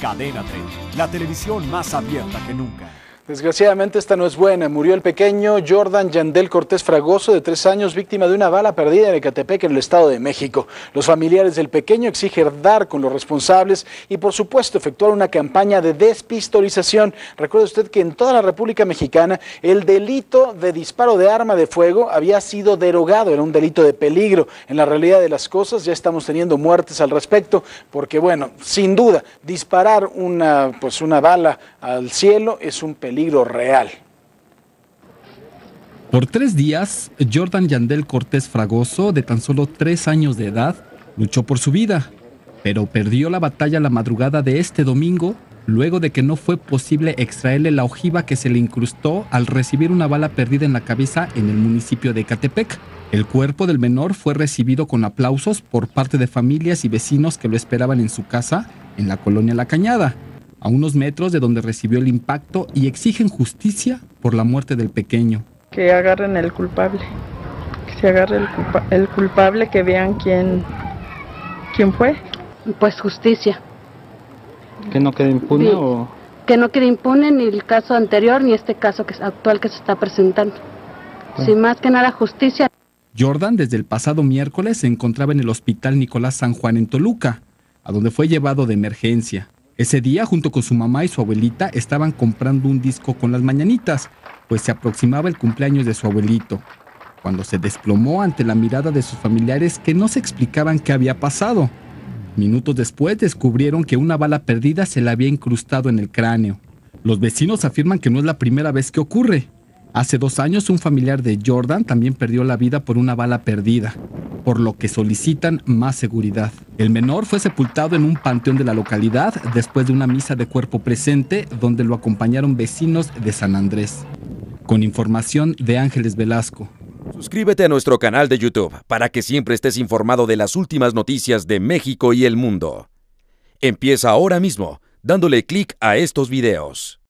Cadena 30, la televisión más abierta que nunca. Desgraciadamente esta no es buena. Murió el pequeño Jordan Yandel Cortés Fragoso, de tres años, víctima de una bala perdida en Ecatepec, en el Estado de México. Los familiares del pequeño exigen dar con los responsables y, por supuesto, efectuar una campaña de despistolización. Recuerde usted que en toda la República Mexicana el delito de disparo de arma de fuego había sido derogado, era un delito de peligro. En la realidad de las cosas ya estamos teniendo muertes al respecto, porque, bueno, sin duda, disparar una, pues, una bala al cielo es un peligro real. Por tres días, Jordan Yandel Cortés Fragoso, de tan solo tres años de edad, luchó por su vida, pero perdió la batalla la madrugada de este domingo, luego de que no fue posible extraerle la ojiva que se le incrustó al recibir una bala perdida en la cabeza en el municipio de Catepec. El cuerpo del menor fue recibido con aplausos por parte de familias y vecinos que lo esperaban en su casa en la colonia La Cañada a unos metros de donde recibió el impacto y exigen justicia por la muerte del pequeño. Que agarren el culpable, que se agarre el, culpa el culpable, que vean quién, quién fue. Pues justicia. ¿Que no quede impune sí. o...? Que no quede impune ni el caso anterior ni este caso que, actual que se está presentando. Sin más que nada justicia. Jordan desde el pasado miércoles se encontraba en el Hospital Nicolás San Juan en Toluca, a donde fue llevado de emergencia. Ese día, junto con su mamá y su abuelita, estaban comprando un disco con las mañanitas, pues se aproximaba el cumpleaños de su abuelito, cuando se desplomó ante la mirada de sus familiares que no se explicaban qué había pasado. Minutos después descubrieron que una bala perdida se le había incrustado en el cráneo. Los vecinos afirman que no es la primera vez que ocurre. Hace dos años un familiar de Jordan también perdió la vida por una bala perdida, por lo que solicitan más seguridad. El menor fue sepultado en un panteón de la localidad después de una misa de cuerpo presente donde lo acompañaron vecinos de San Andrés. Con información de Ángeles Velasco. Suscríbete a nuestro canal de YouTube para que siempre estés informado de las últimas noticias de México y el mundo. Empieza ahora mismo dándole clic a estos videos.